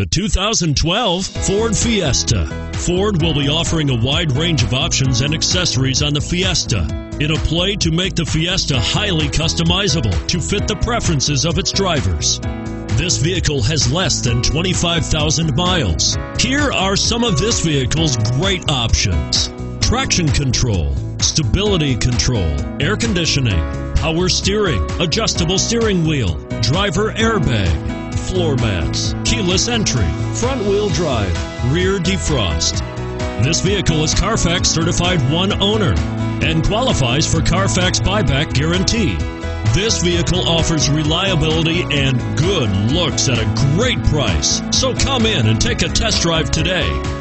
The 2012 Ford Fiesta. Ford will be offering a wide range of options and accessories on the Fiesta in a play to make the Fiesta highly customizable to fit the preferences of its drivers. This vehicle has less than 25,000 miles. Here are some of this vehicle's great options. Traction control, stability control, air conditioning, power steering, adjustable steering wheel, driver airbag, floor mats, keyless entry, front wheel drive, rear defrost. This vehicle is Carfax certified one owner and qualifies for Carfax buyback guarantee. This vehicle offers reliability and good looks at a great price. So come in and take a test drive today.